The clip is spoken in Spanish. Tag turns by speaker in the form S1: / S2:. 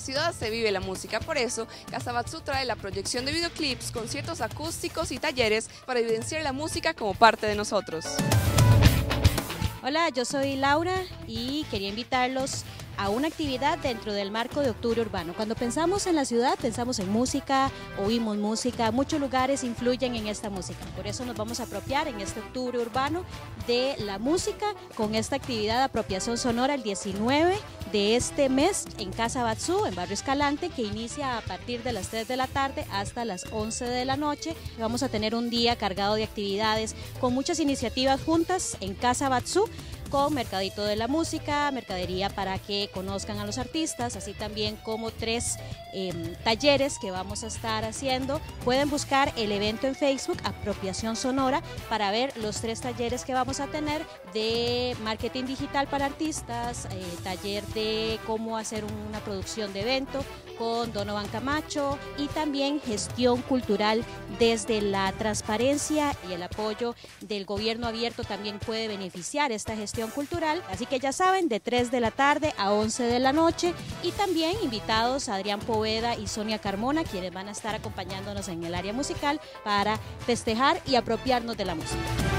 S1: ciudad se vive la música, por eso Casabatsu trae la proyección de videoclips, conciertos acústicos y talleres para evidenciar la música como parte de nosotros.
S2: Hola, yo soy Laura y quería invitarlos a una actividad dentro del marco de Octubre Urbano. Cuando pensamos en la ciudad, pensamos en música, oímos música, muchos lugares influyen en esta música. Por eso nos vamos a apropiar en este Octubre Urbano de la música con esta actividad de apropiación sonora el 19 de este mes en Casa Batsu, en Barrio Escalante, que inicia a partir de las 3 de la tarde hasta las 11 de la noche. Vamos a tener un día cargado de actividades con muchas iniciativas juntas en Casa Batsu Mercadito de la Música, mercadería para que conozcan a los artistas, así también como tres em, talleres que vamos a estar haciendo. Pueden buscar el evento en Facebook, Apropiación Sonora, para ver los tres talleres que vamos a tener de marketing digital para artistas, eh, taller de cómo hacer una producción de evento con Donovan Camacho y también gestión cultural desde la transparencia y el apoyo del gobierno abierto también puede beneficiar esta gestión cultural. Así que ya saben, de 3 de la tarde a 11 de la noche. Y también invitados a Adrián Poveda y Sonia Carmona, quienes van a estar acompañándonos en el área musical para festejar y apropiarnos de la música.